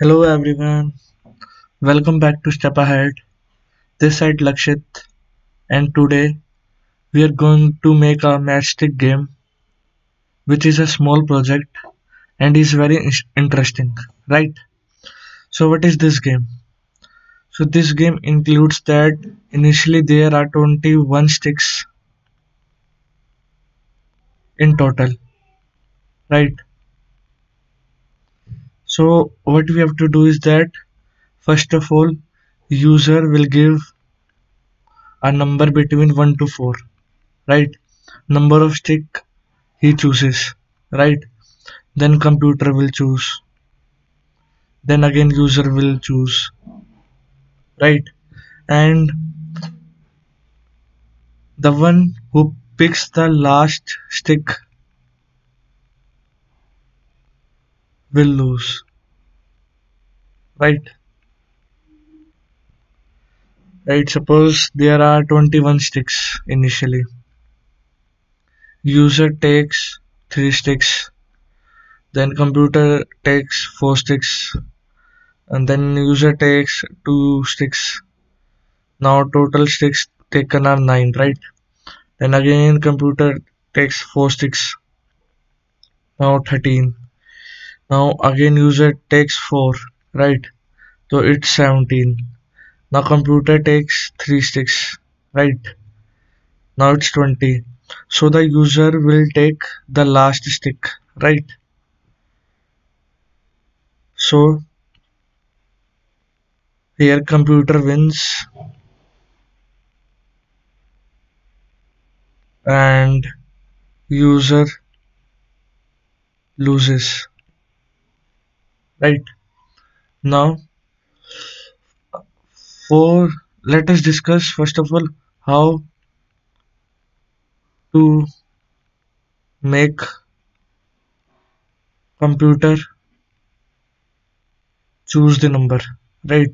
Hello everyone, welcome back to Step Ahead. This side Lakshit, and today we are going to make a matchstick game, which is a small project and is very interesting, right? So, what is this game? So, this game includes that initially there are 21 sticks in total, right? So what we have to do is that first of all user will give a number between 1 to 4 right? Number of stick he chooses right? Then computer will choose. Then again user will choose right? And the one who picks the last stick will lose right. Right suppose there are 21 sticks initially. User takes 3 sticks then computer takes 4 sticks and then user takes 2 sticks. Now total sticks taken are 9 right? Then again computer takes 4 sticks. Now 13 now again user takes 4 right. So it's 17 now computer takes 3 sticks. Right. Now it's 20 so the user will take the last stick. Right. So here computer wins. And user loses. Right now for let us discuss first of all how to make computer choose the number right?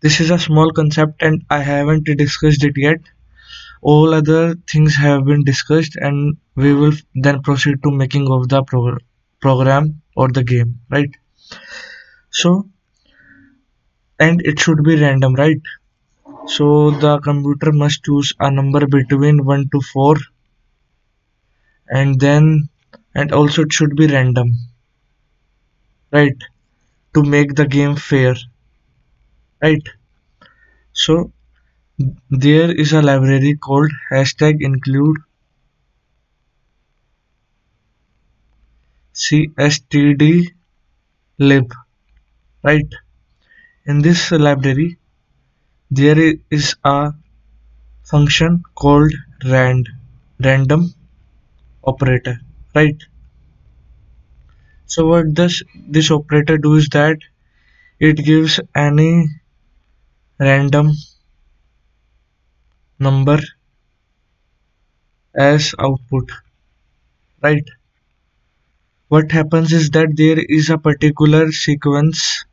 This is a small concept and I haven't discussed it yet. All other things have been discussed and we will then proceed to making of the pro program or the game right? So and it should be random right? So the computer must choose a number between 1 to 4 and then and also it should be random right? To make the game fair right? So there is a library called hashtag include cstdlib right? In this library there is a function called rand random operator right? So what does this operator do is that it gives any random number as output right what happens is that there is a particular sequence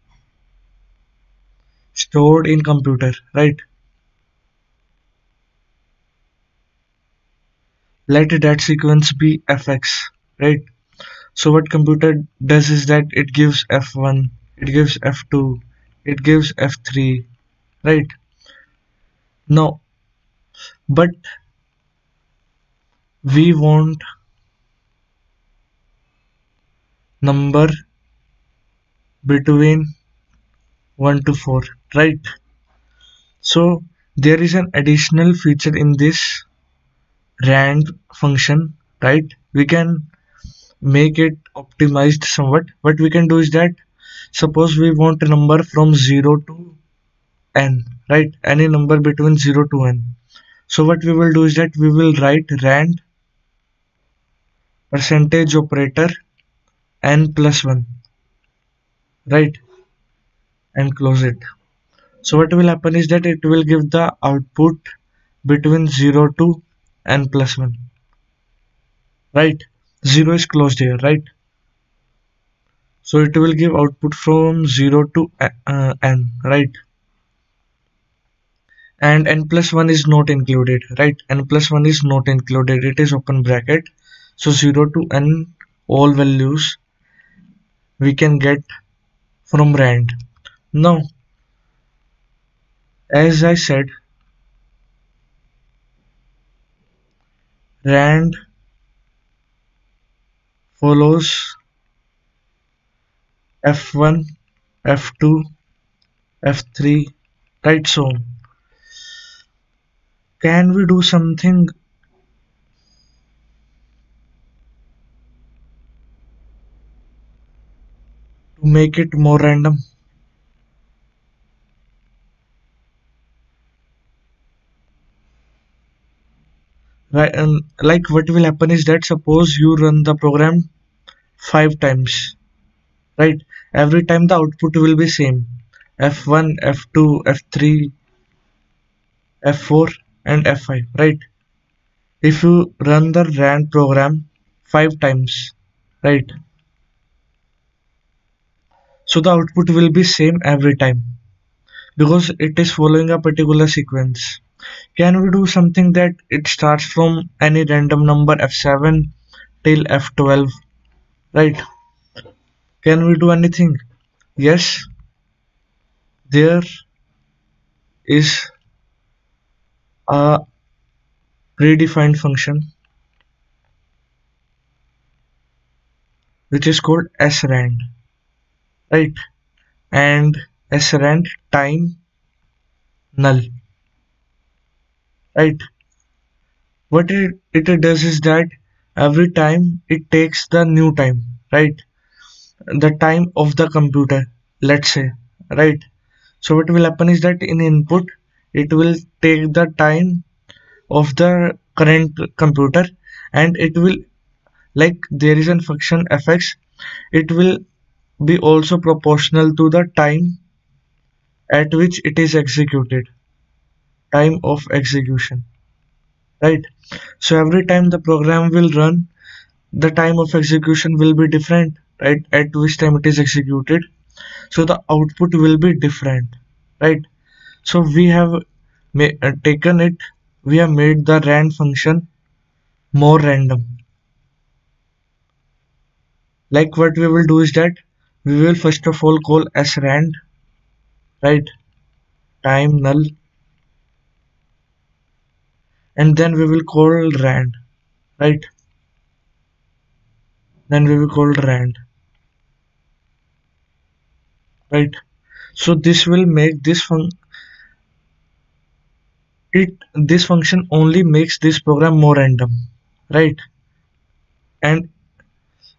stored in computer right? Let that sequence be fx right? So what computer does is that it gives f1 it gives f2 it gives f3 right? Now but we want number between 1 to 4 right? So there is an additional feature in this rand function right? We can make it optimized somewhat. What we can do is that suppose we want a number from 0 to n right? Any number between 0 to n. So what we will do is that we will write rand percentage operator n plus 1 right? And close it. So what will happen is that it will give the output between 0 to n plus 1 right? 0 is closed here right? So it will give output from 0 to uh, n right? And n plus 1 is not included right? N plus 1 is not included. It is open bracket. So 0 to n all values we can get from rand now as I said rand follows f1 f2 f3 right? So can we do something to make it more random. Right and like what will happen is that suppose you run the program five times right? Every time the output will be same. F1 f2 f3 f4 and f5 right? If you run the rand program five times right so the output will be same every time because it is following a particular sequence. Can we do something that it starts from any random number f7 till f12 right? Can we do anything? Yes. There is a predefined function which is called srand right. And srand time null. Right. What it, it does is that every time it takes the new time right? The time of the computer let's say right? So what will happen is that in input it will take the time of the current computer and it will like there is a function fx it will be also proportional to the time at which it is executed. Time of execution. Right? So every time the program will run the time of execution will be different right? At which time it is executed. So the output will be different right? So we have uh, taken it we have made the rand function more random. Like what we will do is that we will first of all call srand right? Time null. And then we will call rand right? Then we will call rand right? So this will make this fun it this function only makes this program more random right? And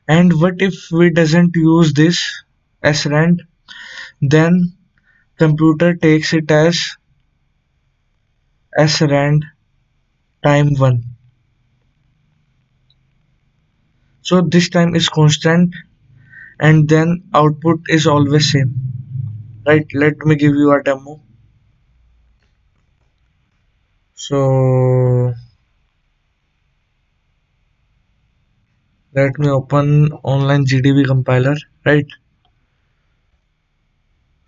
and what if we doesn't use this srand then computer takes it as srand time 1 so this time is constant and then output is always same. Right? Let me give you a demo. So let me open online GDB compiler right?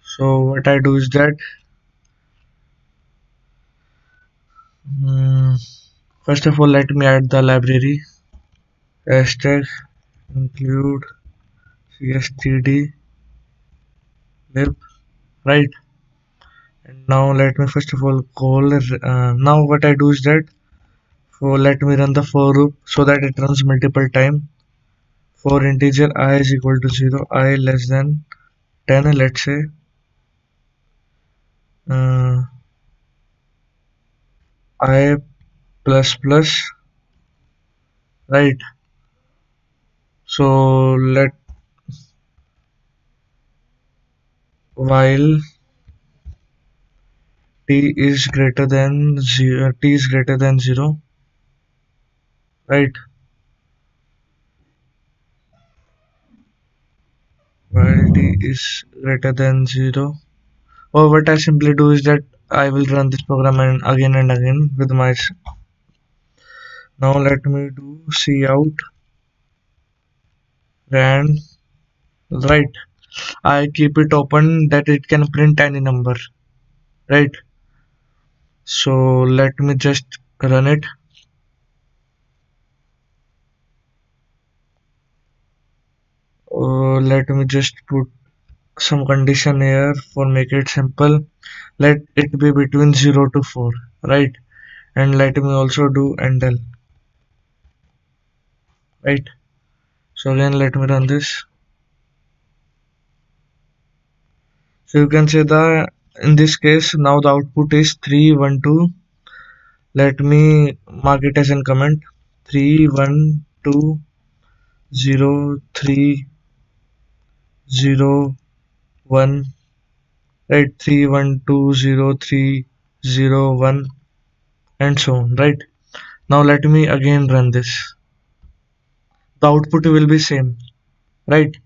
So what I do is that um, first of all let me add the library. Hashtag include cstd lib right? And now let me first of all call uh, now what I do is that for let me run the for loop so that it runs multiple time for integer i is equal to 0 i less than 10 let's say uh, i plus plus right? So let while t is greater than 0 t is greater than 0 right while t is greater than 0 or what I simply do is that I will run this program and again and again with my now let me do cout rand right I keep it open that it can print any number right? So let me just run it Uh, let me just put some condition here for make it simple. Let it be between 0 to 4 right? And let me also do endl right? So again let me run this. So you can see the in this case now the output is 312 let me mark it as a comment. 312 0 1 right 3 1 2 0 3 0 1 and so on right? Now let me again run this. The output will be same right?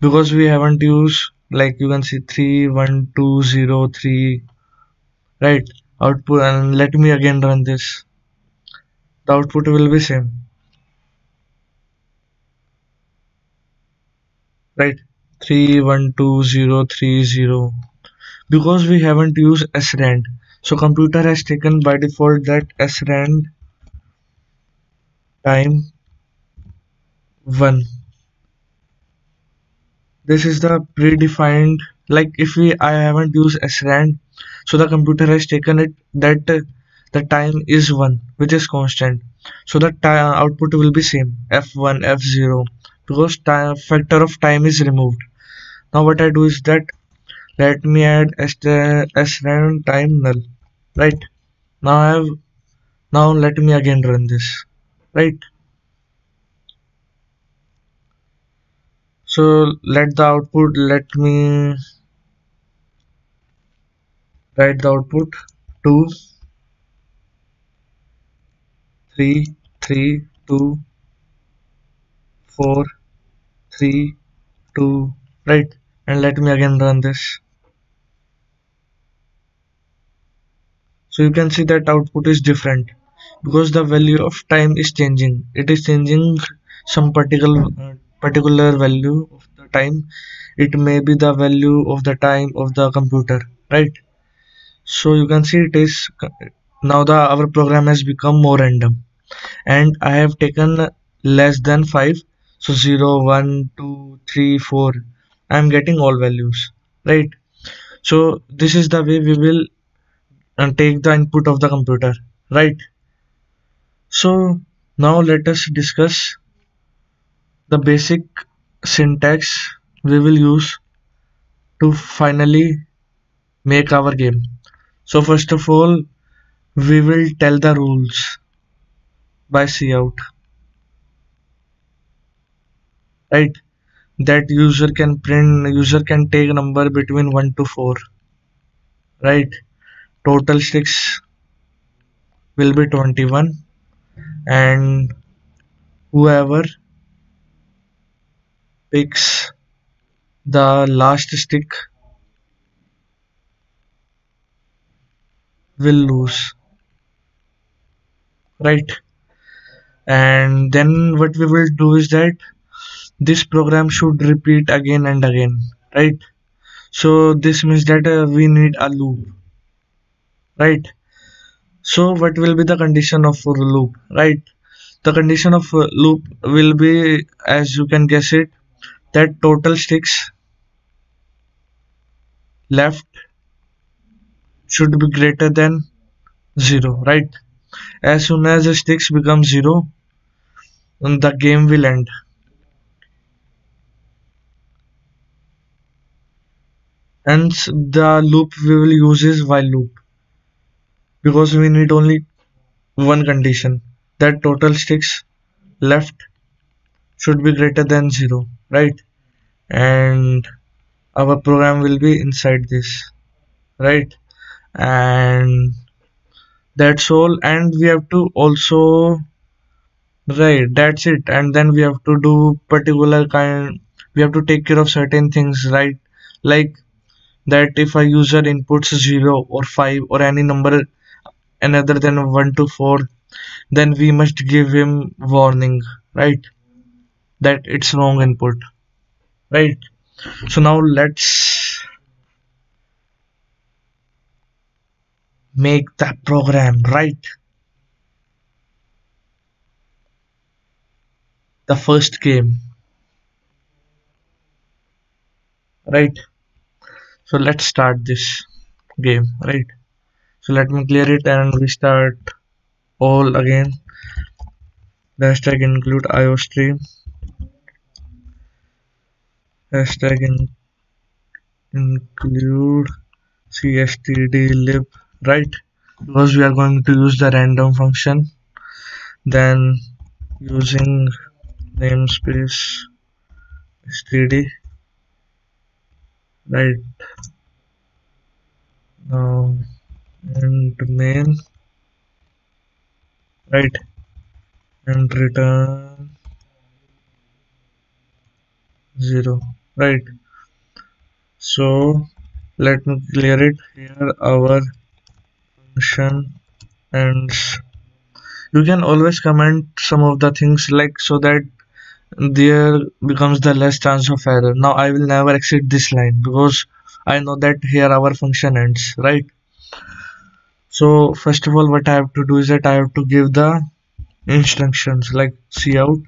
Because we haven't used like you can see 3 1 2 0 3 right? Output and let me again run this. The output will be same right 3 1 2 0 3 0 because we haven't used srand so computer has taken by default that srand time 1 this is the predefined like if we I haven't used srand so the computer has taken it that uh, the time is 1 which is constant. So the output will be same f1 f0 because time factor of time is removed now what I do is that let me add srand time null right? Now I have now let me again run this right? So let the output let me write the output 2 3 3 2 4 3 2 right and let me again run this. So you can see that output is different because the value of time is changing. It is changing some particular uh, particular value of the time. It may be the value of the time of the computer right? So you can see it is now the our program has become more random. And I have taken less than 5 so 0 1 2 3 4 I am getting all values right? So this is the way we will uh, take the input of the computer right? So now let us discuss the basic syntax we will use to finally make our game. So first of all we will tell the rules by cout right that user can print user can take number between 1 to 4 right? Total sticks will be 21 and whoever picks the last stick will lose right? And then what we will do is that this program should repeat again and again right? So this means that uh, we need a loop right? So what will be the condition of for loop right? The condition of loop will be as you can guess it that total sticks left should be greater than 0 right? As soon as the sticks become 0 the game will end and the loop we will use is while loop. Because we need only one condition that total sticks left should be greater than 0 right? And our program will be inside this right? And that's all. And we have to also right that's it. And then we have to do particular kind we have to take care of certain things right? Like that if a user inputs 0 or 5 or any number another than 1 to 4 then we must give him warning right? That it's wrong input right? So now let's make the program right? The first game right so let's start this game right? So let me clear it and we start all again. Hashtag include iostream hashtag in, include cstdlib right? Because we are going to use the random function then using namespace std right. Now and main. Right. And return. 0 right. So let me clear it here. Our function ends. You can always comment some of the things like so that there becomes the less chance of error. Now i will never exit this line because i know that here our function ends right? So first of all what i have to do is that i have to give the instructions like cout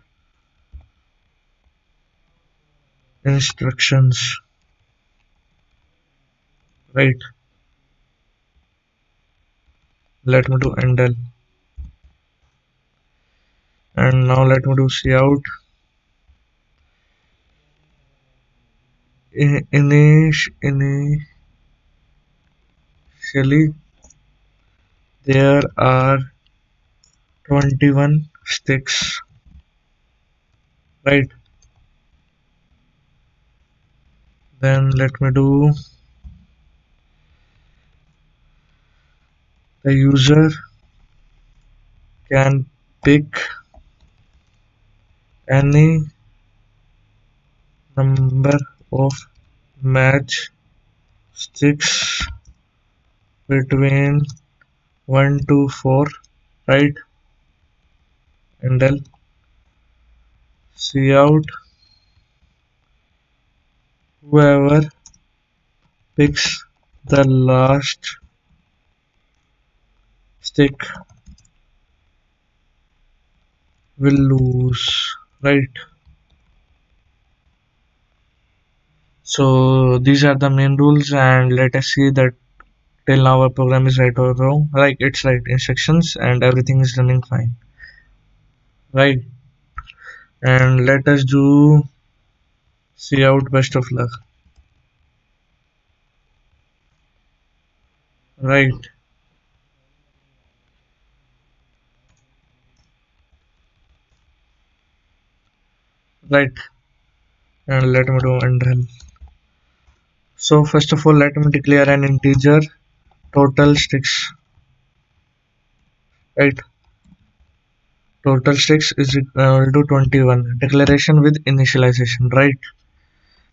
instructions. Right. Let me do endl and now let me do cout initially there are 21 sticks. Right. Then let me do the user can pick any number of match sticks between 1 to 4 right? And then cout whoever picks the last stick will lose right so these are the main rules and let us see that till now our program is right or wrong. Right it's right instructions and everything is running fine. Right? And let us do cout best of luck. Right? Right. And let me do endl so first of all let me declare an integer total sticks. Right? Total sticks is equal to 21 declaration with initialization right?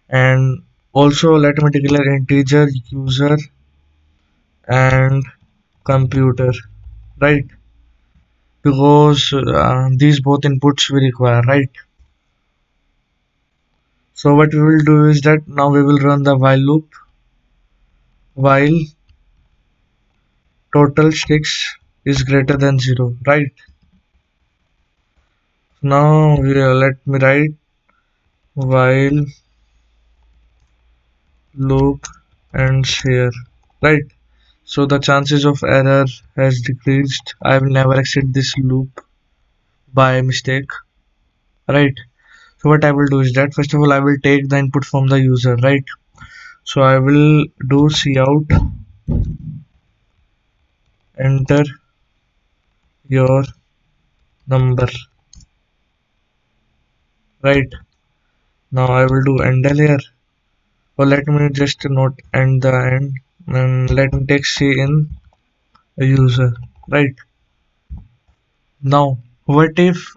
And also let me declare integer user and computer right? Because uh, these both inputs we require right so what we will do is that now we will run the while loop. While total sticks is greater than 0 right? Now uh, let me write while loop ends here right? So the chances of error has decreased. I will never exit this loop by mistake right so what I will do is that first of all I will take the input from the user right? So I will do cout enter your number right? Now I will do endl here or let me just note end the end and let me take c in user right? Now what if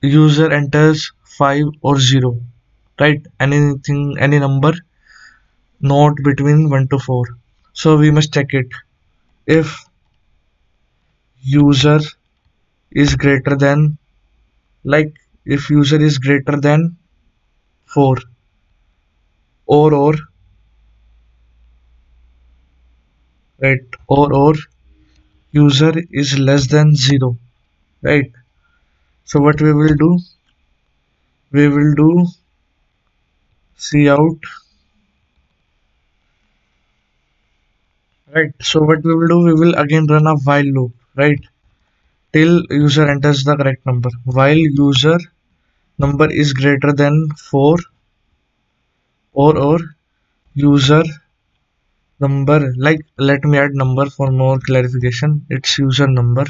user enters 5 or 0 right? Anything any number not between 1 to 4 so we must check it. If user is greater than like if user is greater than 4 or or right or or user is less than 0 right? So what we will do we will do cout right. So what we will do we will again run a while loop right? Till user enters the correct number. While user number is greater than 4 or or user number like let me add number for more clarification. It's user number.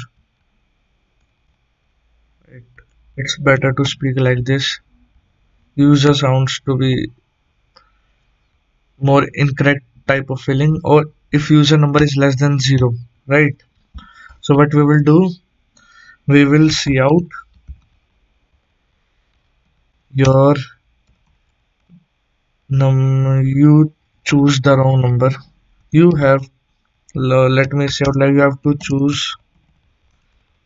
It, it's better to speak like this user sounds to be more incorrect type of filling or if user number is less than 0 right? So what we will do we will cout your num you choose the wrong number. You have let me say like you have to choose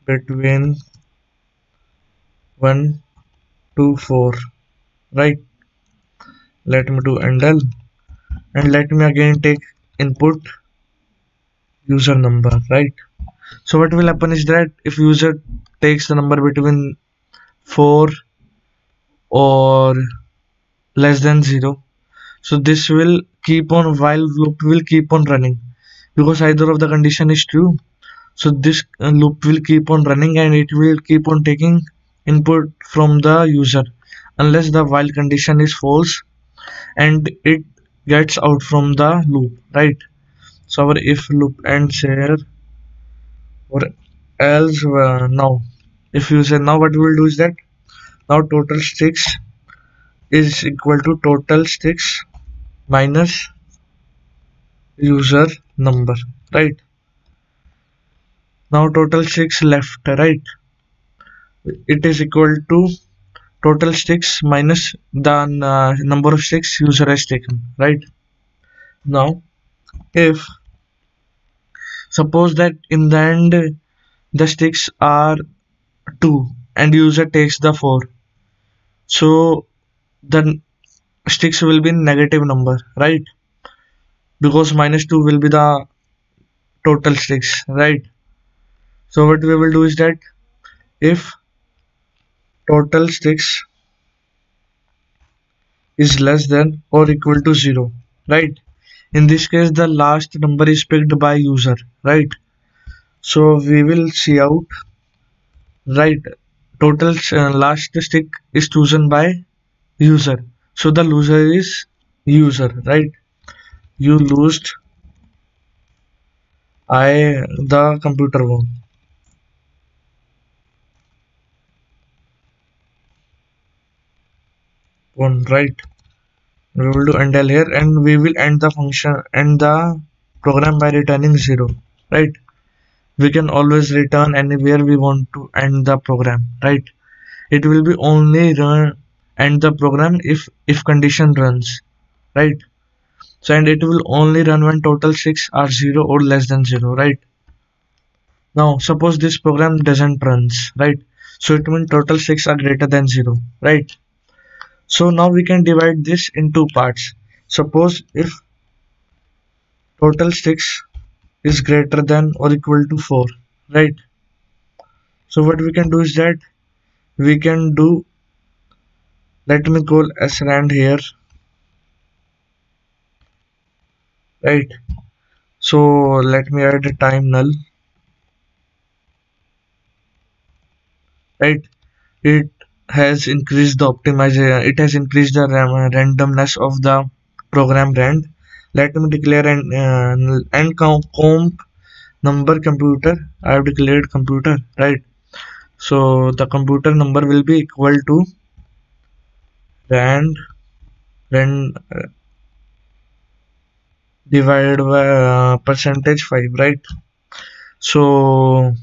between 1 to 4 right? Let me do endl and let me again take input user number right? So what will happen is that if user takes the number between 4 or less than 0 so this will keep on while loop will keep on running. Because either of the condition is true so this uh, loop will keep on running and it will keep on taking input from the user unless the while condition is false and it gets out from the loop right? So our if loop ends here or else uh, now if you say now what we will do is that now total sticks is equal to total sticks minus user number right? Now total sticks left right? It is equal to total sticks minus the uh, number of sticks user has taken right? Now if suppose that in the end the sticks are 2 and user takes the 4 so the sticks will be negative number right? Because minus 2 will be the total sticks right? So what we will do is that if total sticks is less than or equal to 0 right? In this case the last number is picked by user right? So we will cout right? Total uh, last stick is chosen by user. So the loser is user right? You lost I the computer won one right? We will do endl here and we will end the function end the program by returning 0 right? We can always return anywhere we want to end the program right? It will be only run end the program if if condition runs right? So and it will only run when total 6 are 0 or less than 0 right? Now suppose this program doesn't runs right? So it means total 6 are greater than 0 right so now we can divide this in two parts. Suppose if total sticks is greater than or equal to 4 right? So what we can do is that we can do let me call srand here right? So let me add a time null right? It has increased the optimization it has increased the randomness of the program rand let me declare an uh, and comp number computer. I have declared computer right? So the computer number will be equal to rand rand uh, divided by uh, percentage 5 right? So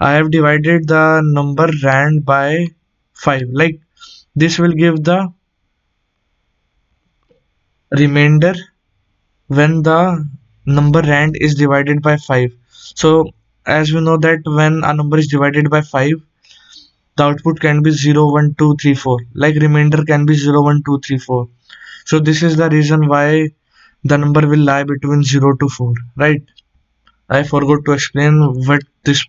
i have divided the number rand by 5 like this will give the remainder when the number rand is divided by 5 so as we know that when a number is divided by 5 the output can be 0 1 2 3 4 like remainder can be 0 1 2 3 4 so this is the reason why the number will lie between 0 to 4 right? I forgot to explain what this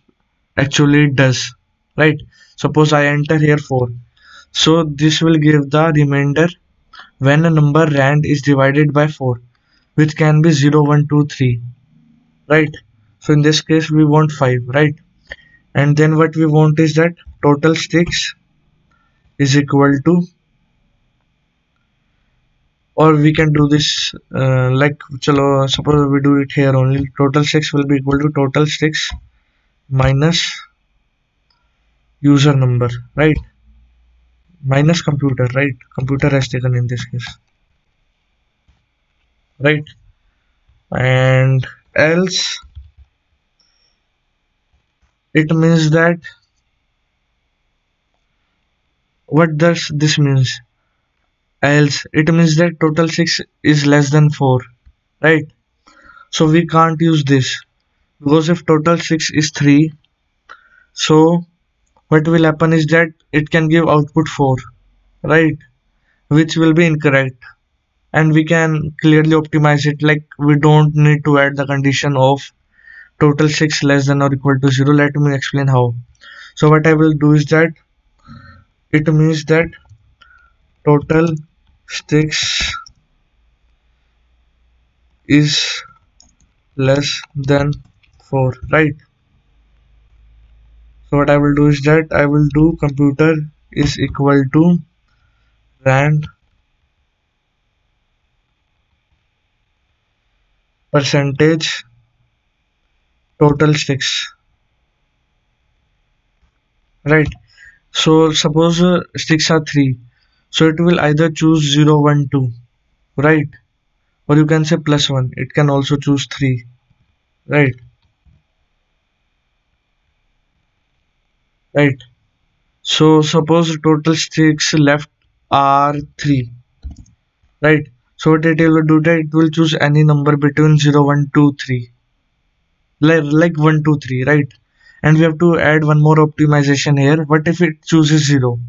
actually does right suppose I enter here 4 so this will give the remainder when a number rand is divided by 4 which can be 0 1 2 3 right? So in this case we want 5 right? And then what we want is that total sticks is equal to or we can do this uh, like chalo suppose we do it here only total sticks will be equal to total sticks minus user number right? Minus computer right? Computer has taken in this case. Right? And else it means that what does this means? Else it means that total 6 is less than 4 right? So we can't use this because if total 6 is 3 so what will happen is that it can give output 4 right? Which will be incorrect. And we can clearly optimize it. Like we don't need to add the condition of total 6 less than or equal to 0 let me explain how. So what I will do is that it means that total sticks is less than 4 right so what I will do is that I will do computer is equal to rand percentage total sticks right. So suppose uh, sticks are 3 so it will either choose 0 1 2 right. Or you can say plus 1 it can also choose 3 right right. So suppose total sticks left are 3 right. So what it will do that it will choose any number between 0 1 2 3 like, like 1 2 3 right. And we have to add one more optimization here. What if it chooses 0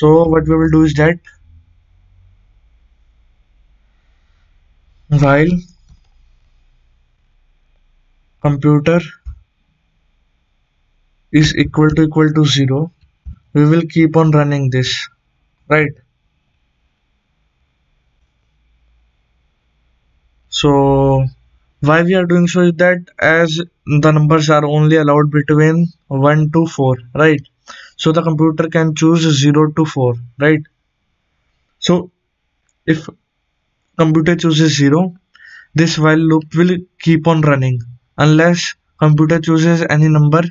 so what we will do is that while computer is equal to equal to 0 we will keep on running this right? So why we are doing so is that as the numbers are only allowed between 1 to 4 right? So the computer can choose 0 to 4 right? So if computer chooses 0 this while loop will keep on running unless computer chooses any number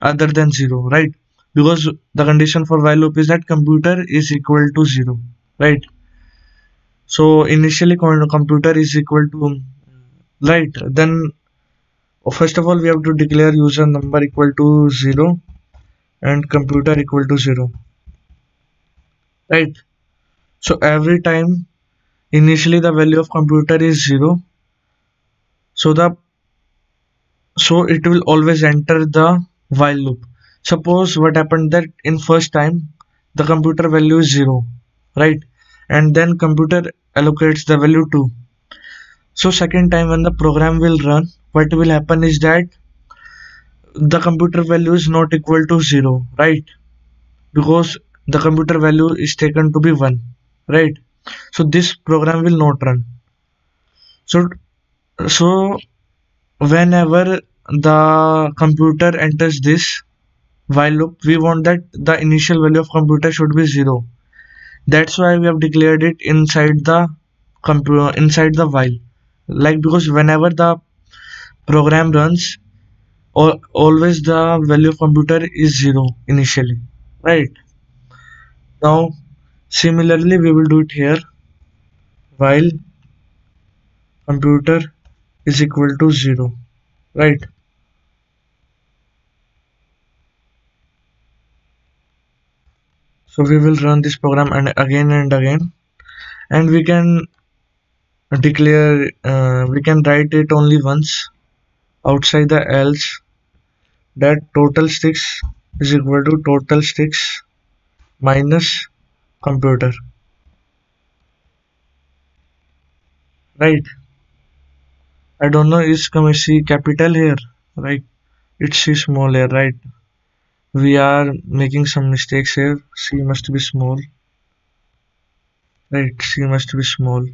other than 0 right? Because the condition for while loop is that computer is equal to 0 right? So initially computer is equal to right then oh, first of all we have to declare user number equal to 0 and computer equal to 0 right? So every time initially the value of computer is 0 so the so it will always enter the while loop. Suppose what happened that in first time the computer value is 0 right? And then computer allocates the value 2 so second time when the program will run what will happen is that the computer value is not equal to 0 right? Because the computer value is taken to be 1 right? So this program will not run. So so whenever the computer enters this while loop we want that the initial value of computer should be 0 that's why we have declared it inside the computer inside the while. Like because whenever the program runs always the value of computer is zero initially right? Now similarly we will do it here. While computer is equal to zero right so we will run this program and again and again. And we can declare uh, we can write it only once outside the else that total sticks is equal to total sticks minus computer. Right. I don't know is C capital here? Right. It's C small here right we are making some mistakes here. C must be small. Right C must be small.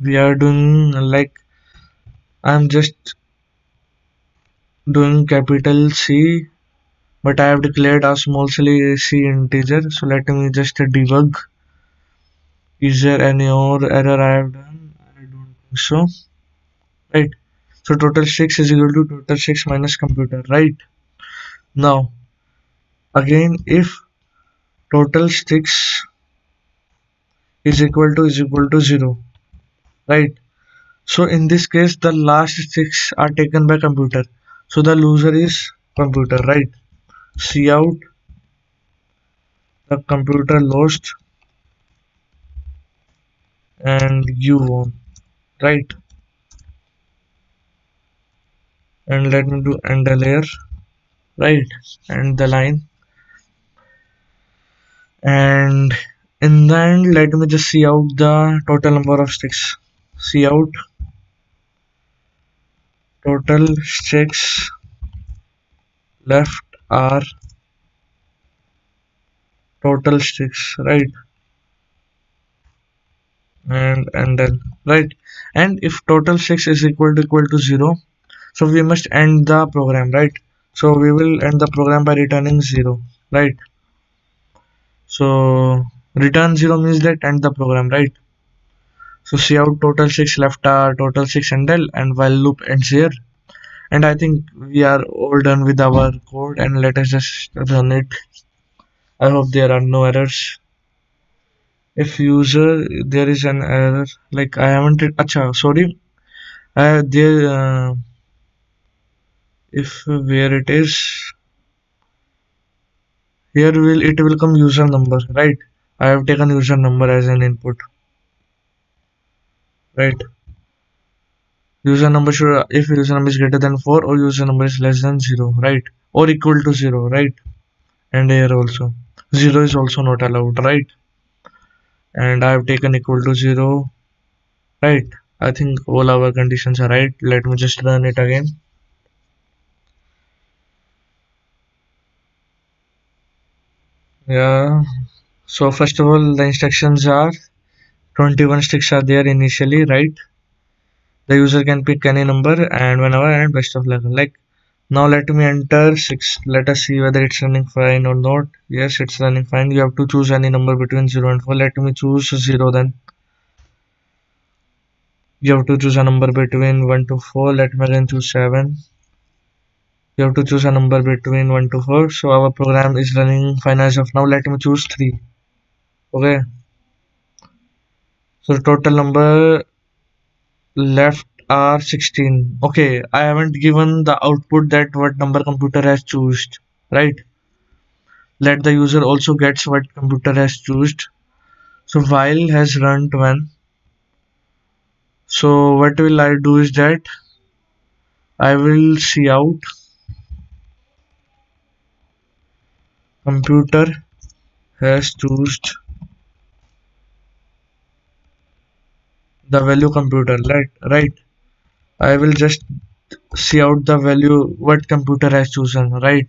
We are doing like I'm just doing capital C but I have declared a small c integer so let me just debug. Is there any more error I have done? I don't think so. Right so total 6 is equal to total 6 minus computer right? Now again if total 6 is equal to is equal to 0 right? So in this case the last 6 are taken by computer. So the loser is computer right? cout. The computer lost and you won right and let me do end a layer right and the line. And in the end let me just cout the total number of sticks. cout total sticks left are total sticks right? And and then right? And if total sticks is equal to equal to 0 so we must end the program right? So we will end the program by returning 0 right? So return 0 means that end the program right? So cout total 6 left are total 6 handle and while loop ends here. And I think we are all done with our code and let us just run it. I hope there are no errors. If user there is an error like I haven't acha sorry. Uh, there uh, if where it is here will it will come user number right? I have taken user number as an input right? User number should if user number is greater than 4 or user number is less than 0 right? Or equal to 0 right? And here also 0 is also not allowed right? And I have taken equal to 0 right? I think all our conditions are right. Let me just run it again yeah. So first of all the instructions are 21 sticks are there initially right? The user can pick any number and whenever and best of luck. Like now let me enter 6 let us see whether it's running fine or not. Yes it's running fine. You have to choose any number between 0 and 4 let me choose 0 then. You have to choose a number between 1 to 4 let me again choose 7 you have to choose a number between 1 to 4 so our program is running fine as of now. Let me choose 3 okay? So total number left are 16 okay i haven't given the output that what number computer has chosen right? Let the user also gets what computer has chosen so while has run 1 so what will i do is that i will cout computer has chosen the value computer right right. I will just cout the value what computer has chosen right.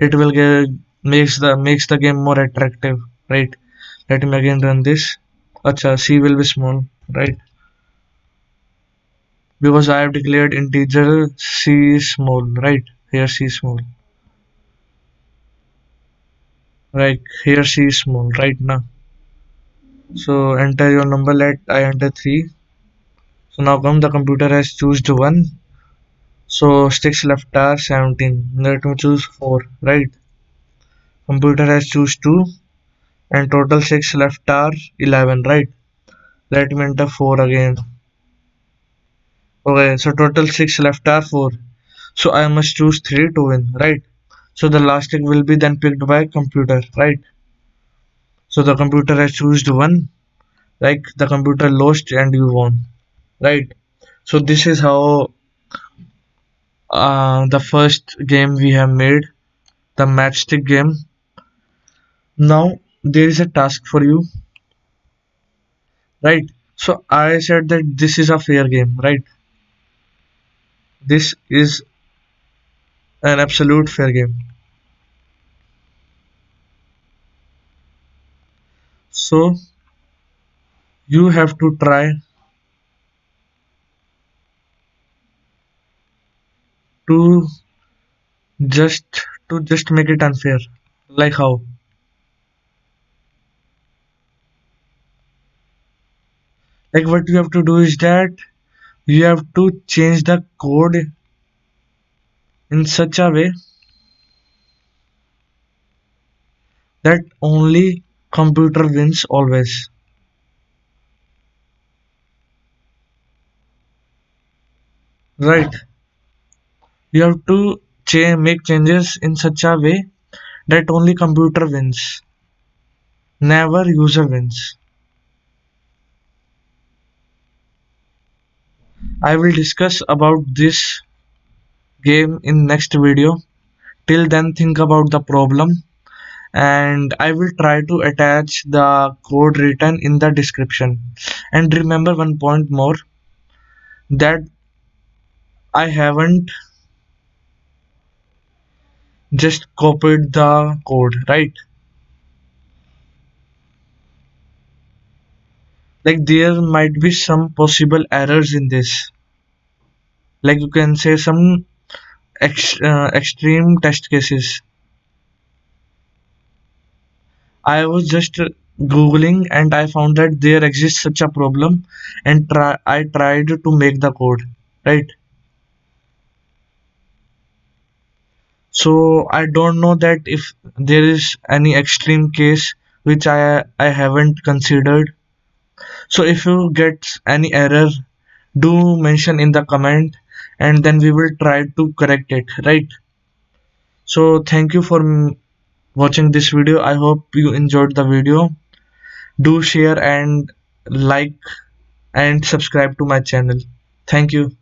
It will get makes the makes the game more attractive right. Let me again run this. Acha c will be small right. Because I have declared integer c is small right. Here c is small right here she is small right now so enter your number let I enter 3 so now come the computer has chosen one. So sticks left are 17 let me choose 4 right? Computer has choose 2 and total 6 left are 11 right? Let me enter 4 again. Okay so total 6 left are 4 so I must choose 3 to win right so the last tick will be then picked by computer right? So the computer has chosen 1 like the computer lost and you won right? So this is how uh, the first game we have made the matchstick game. Now there is a task for you right? So I said that this is a fair game right? This is an absolute fair game. So you have to try to just to just make it unfair. Like how? Like what you have to do is that you have to change the code in such a way that only computer wins always. Right. You have to cha make changes in such a way that only computer wins. Never user wins. I will discuss about this game in next video. Till then think about the problem. And I will try to attach the code written in the description. And remember one point more that I haven't just copied the code right? Like there might be some possible errors in this. Like you can say some ex uh, extreme test cases. I was just googling and I found that there exists such a problem and try I tried to make the code right? So I don't know that if there is any extreme case which I I haven't considered. So if you get any error do mention in the comment and then we will try to correct it right? So thank you for watching this video. I hope you enjoyed the video. Do share and like and subscribe to my channel. Thank you